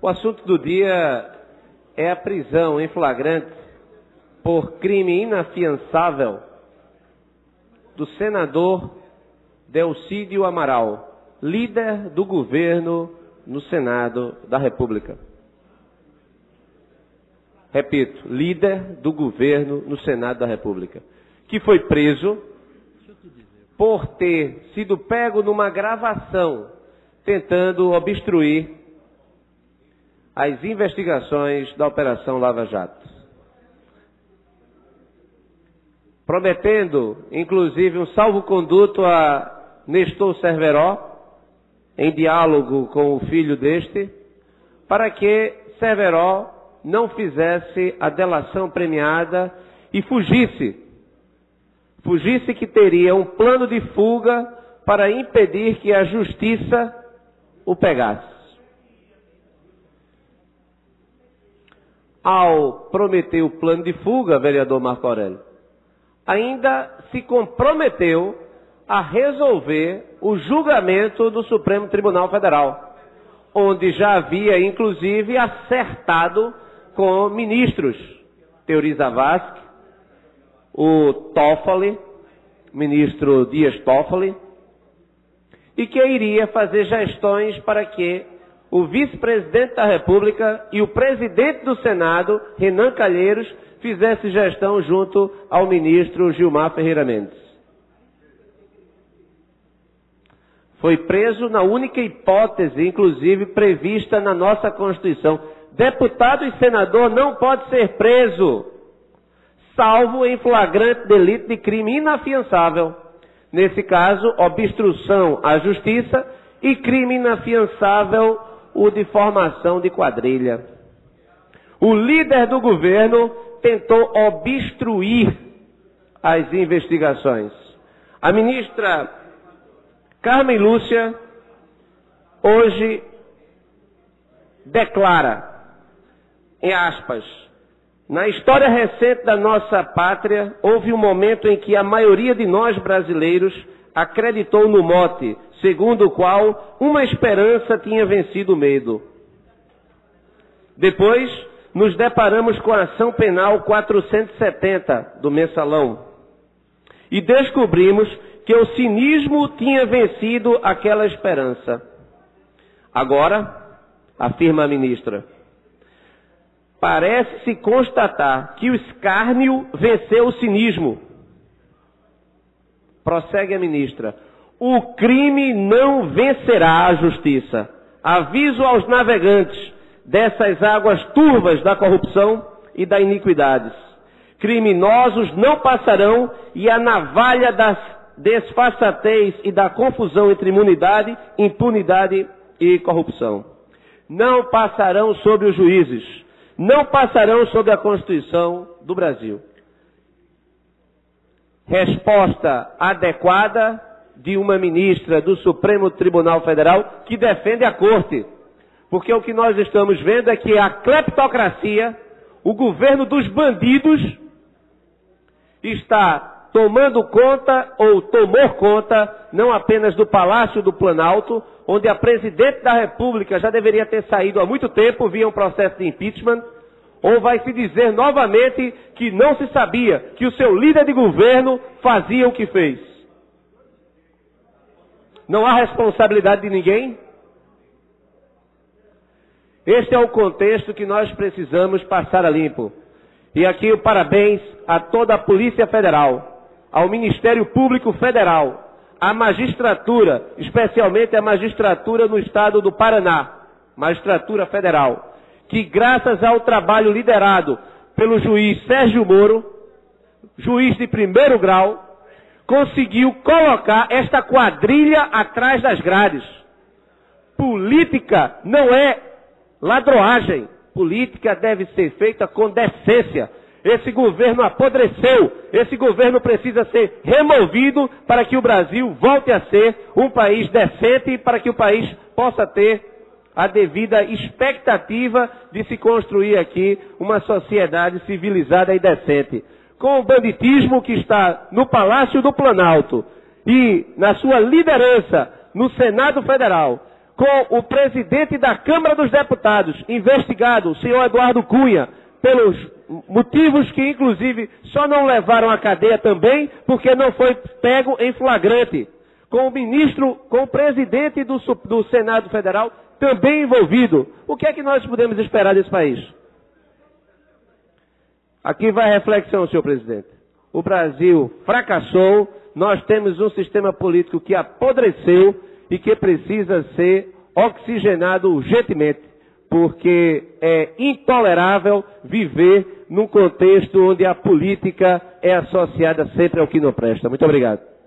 O assunto do dia é a prisão em flagrante por crime inafiançável do senador Delcídio Amaral, líder do governo no Senado da República. Repito, líder do governo no Senado da República, que foi preso por ter sido pego numa gravação tentando obstruir as investigações da Operação Lava Jato. Prometendo, inclusive, um salvo-conduto a Nestor Cerveró, em diálogo com o filho deste, para que Cerveró não fizesse a delação premiada e fugisse. Fugisse que teria um plano de fuga para impedir que a justiça o pegasse. Ao prometer o plano de fuga, vereador Marco Aurélio, ainda se comprometeu a resolver o julgamento do Supremo Tribunal Federal, onde já havia, inclusive, acertado com ministros, Teori Zavascki, o Toffoli, ministro Dias Toffoli, e que iria fazer gestões para que o vice-presidente da República e o presidente do Senado, Renan Calheiros, fizesse gestão junto ao ministro Gilmar Ferreira Mendes. Foi preso na única hipótese, inclusive prevista na nossa Constituição. Deputado e senador não pode ser preso, salvo em flagrante delito de crime inafiançável. Nesse caso, obstrução à justiça e crime inafiançável o de formação de quadrilha. O líder do governo tentou obstruir as investigações. A ministra Carmen Lúcia hoje declara, em aspas, na história recente da nossa pátria, houve um momento em que a maioria de nós brasileiros acreditou no mote segundo o qual uma esperança tinha vencido o medo. Depois, nos deparamos com a ação penal 470 do mensalão e descobrimos que o cinismo tinha vencido aquela esperança. Agora, afirma a ministra, parece-se constatar que o escárnio venceu o cinismo. Prossegue a ministra. O crime não vencerá a justiça. Aviso aos navegantes dessas águas turvas da corrupção e da iniquidades. Criminosos não passarão e a navalha das desfaçatez e da confusão entre imunidade, impunidade e corrupção. Não passarão sobre os juízes, não passarão sobre a Constituição do Brasil. Resposta adequada de uma ministra do Supremo Tribunal Federal que defende a corte. Porque o que nós estamos vendo é que a cleptocracia, o governo dos bandidos, está tomando conta ou tomou conta não apenas do Palácio do Planalto, onde a presidente da República já deveria ter saído há muito tempo via um processo de impeachment, ou vai se dizer novamente que não se sabia que o seu líder de governo fazia o que fez. Não há responsabilidade de ninguém? Este é o contexto que nós precisamos passar a limpo. E aqui o parabéns a toda a Polícia Federal, ao Ministério Público Federal, à magistratura, especialmente a magistratura no estado do Paraná, magistratura federal, que graças ao trabalho liderado pelo juiz Sérgio Moro, juiz de primeiro grau, conseguiu colocar esta quadrilha atrás das grades. Política não é ladroagem. Política deve ser feita com decência. Esse governo apodreceu. Esse governo precisa ser removido para que o Brasil volte a ser um país decente e para que o país possa ter a devida expectativa de se construir aqui uma sociedade civilizada e decente com o banditismo que está no Palácio do Planalto e na sua liderança no Senado Federal, com o presidente da Câmara dos Deputados, investigado, o senhor Eduardo Cunha, pelos motivos que, inclusive, só não levaram à cadeia também, porque não foi pego em flagrante. Com o ministro, com o presidente do, do Senado Federal também envolvido. O que é que nós podemos esperar desse país? Aqui vai a reflexão, senhor presidente. O Brasil fracassou, nós temos um sistema político que apodreceu e que precisa ser oxigenado urgentemente, porque é intolerável viver num contexto onde a política é associada sempre ao que não presta. Muito obrigado.